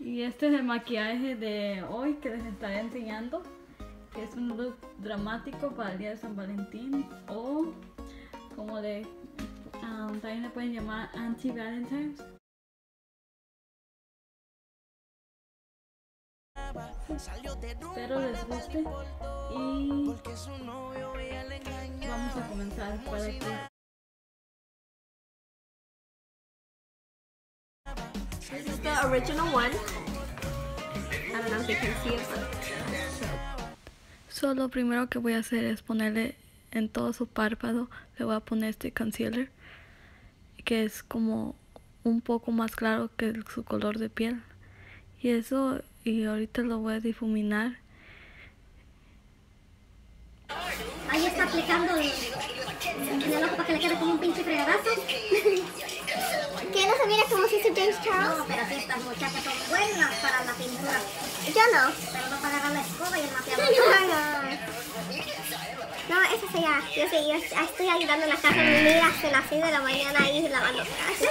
Y este es el maquillaje de hoy que les estaré enseñando, que es un look dramático para el día de San Valentín o como de um, también le pueden llamar anti-valentines. Espero les guste y vamos a comenzar para que This is the original one. I don't know if you can see it, but So, lo primero que voy a hacer es ponerle en todo su párpado, le voy a poner este concealer, que es como un poco más claro que su color de piel. Y eso, y ahorita lo voy a difuminar. Ahí está aplicando el, el ojo para que le quede como un pinche fregadazo. ¿Qué no se mira como si fuese James Charles? No, pero sí, estas muchachas son buenas para la pintura. Yo no. Pero no para agarrar la escoba y el mapeador. No, no. No, eso ya. Yo sí, yo estoy ayudando en la casa de mi amiga a las 6 de la mañana ahí lavando trastes.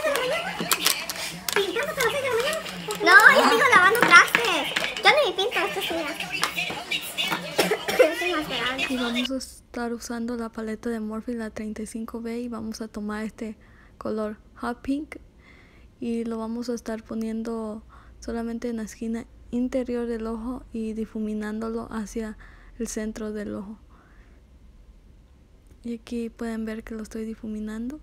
¿Pintando hasta las 6 de la mañana? No, yo sigo lavando trastes. Yo ni pinto más grande. Y vamos a estar usando la paleta de Morphe, la 35B, y vamos a tomar este color hot pink y lo vamos a estar poniendo solamente en la esquina interior del ojo y difuminándolo hacia el centro del ojo. Y aquí pueden ver que lo estoy difuminando.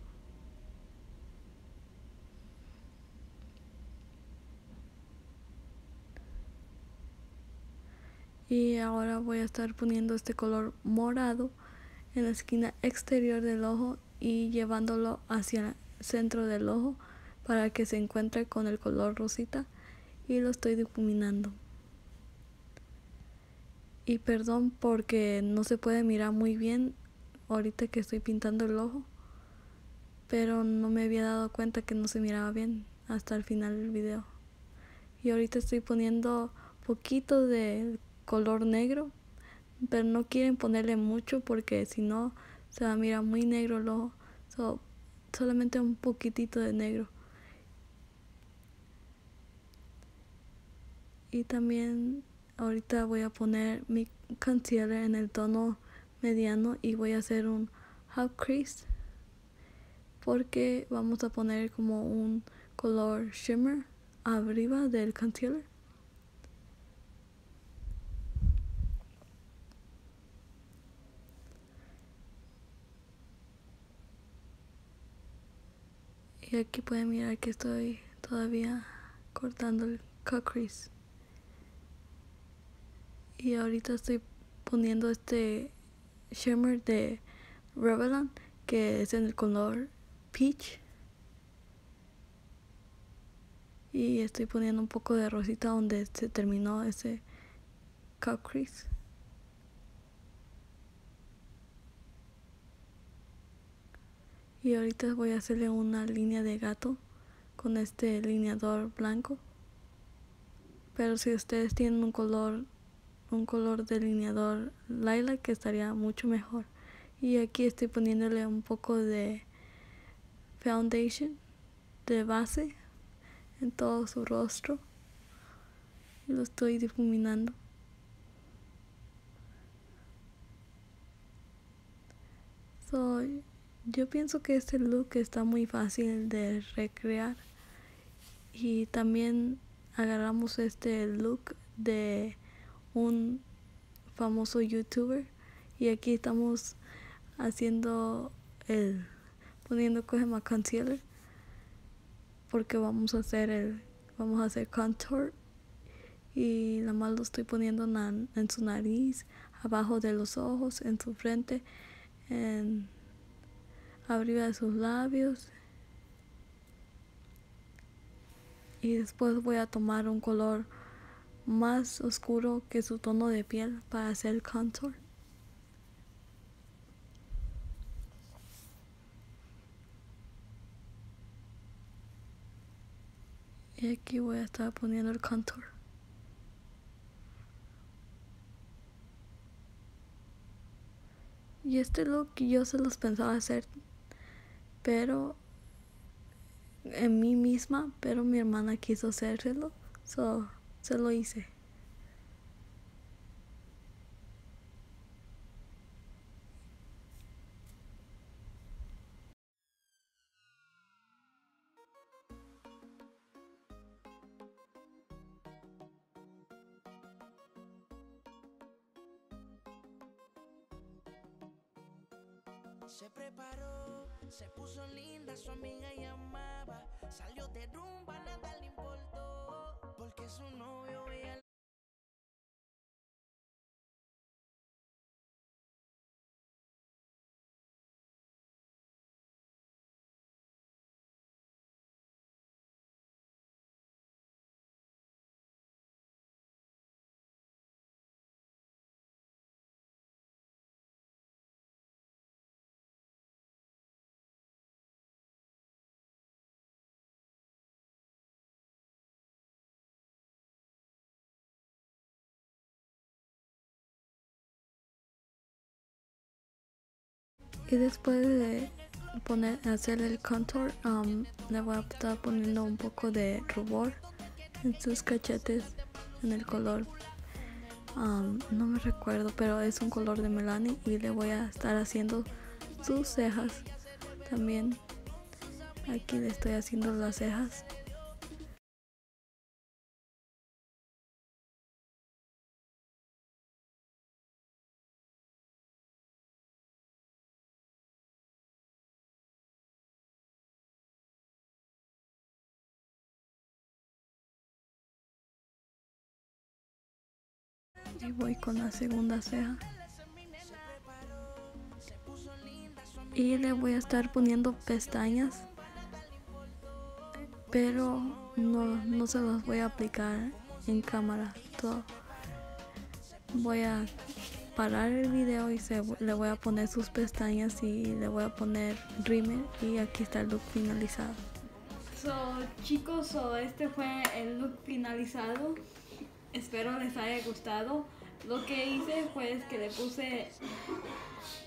Y ahora voy a estar poniendo este color morado en la esquina exterior del ojo y llevándolo hacia centro del ojo para que se encuentre con el color rosita y lo estoy difuminando. Y perdón porque no se puede mirar muy bien ahorita que estoy pintando el ojo, pero no me había dado cuenta que no se miraba bien hasta el final del video. Y ahorita estoy poniendo poquito de color negro, pero no quieren ponerle mucho porque si no se va a mirar muy negro el ojo. Solamente un poquitito de negro. Y también ahorita voy a poner mi concealer en el tono mediano y voy a hacer un half crease porque vamos a poner como un color shimmer arriba del concealer. Y aquí pueden mirar que estoy todavía cortando el cut crease. Y ahorita estoy poniendo este shimmer de Revlon que es en el color peach. Y estoy poniendo un poco de rosita donde se terminó ese cut crease. Y ahorita voy a hacerle una línea de gato con este lineador blanco. Pero si ustedes tienen un color un color delineador lilac que estaría mucho mejor. Y aquí estoy poniéndole un poco de foundation de base en todo su rostro. Y lo estoy difuminando. So, yo pienso que este look está muy fácil de recrear. Y también agarramos este look de un famoso youtuber y aquí estamos haciendo el poniendo más concealer porque vamos a hacer el vamos a hacer contour y nada más lo estoy poniendo en, en su nariz abajo de los ojos en su frente en arriba de sus labios y después voy a tomar un color más oscuro que su tono de piel para hacer el contour. Y aquí voy a estar poniendo el contour. Y este look yo se los pensaba hacer, pero en mí misma, pero mi hermana quiso hacérselo. So, se lo hice. Se puso linda, su amiga llamaba. Salió de rumba, nada le importó. Porque su novio Y después de poner, hacer el contour, um, le voy a estar poniendo un poco de rubor en sus cachetes en el color. um, no me recuerdo, pero es un color de Melanie y le voy a estar haciendo sus cejas también. Aquí le estoy haciendo las cejas. Y voy con la segunda ceja. Y le voy a estar poniendo pestañas. Pero no, no se las voy a aplicar en cámara. Todo. Voy a parar el video y se, le voy a poner sus pestañas y le voy a poner rímel y aquí está el look finalizado. So, chicos, so este fue el look finalizado. Espero les haya gustado. Lo que hice fue que le puse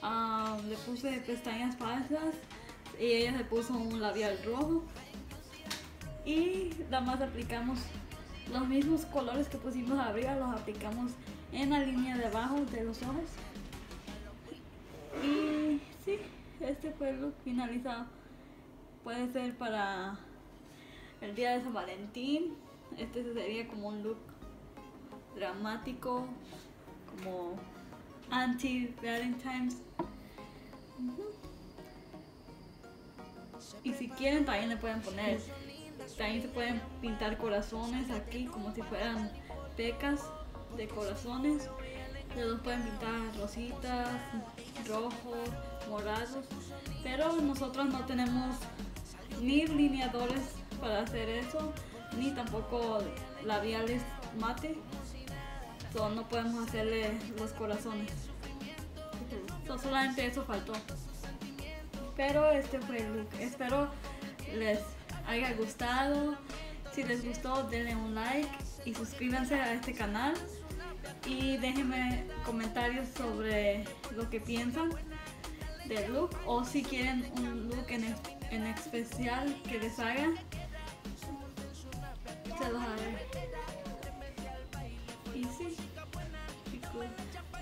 ah, le puse pestañas falsas y ella se puso un labial rojo. Y nada más aplicamos los mismos colores que pusimos arriba, los aplicamos en la línea de abajo de los ojos. Y sí, este fue el look finalizado. Puede ser para el día de San Valentín. Este sería como un look dramático, como anti-Valentine's. Y si quieren también le pueden poner, también se pueden pintar corazones aquí como si fueran pecas de corazones. Se los pueden pintar rositas, rojos, morados. Pero nosotros no tenemos ni lineadores para hacer eso, ni tampoco labiales mate. So, no podemos hacerle los corazones. So, solamente eso faltó. Pero este fue el look. Espero les haya gustado. Si les gustó, denle un like y suscríbanse a este canal. Y déjenme comentarios sobre lo que piensan del look o si quieren un look en, en especial que les haga. Se los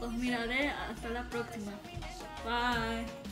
los miraré hasta la próxima. Bye.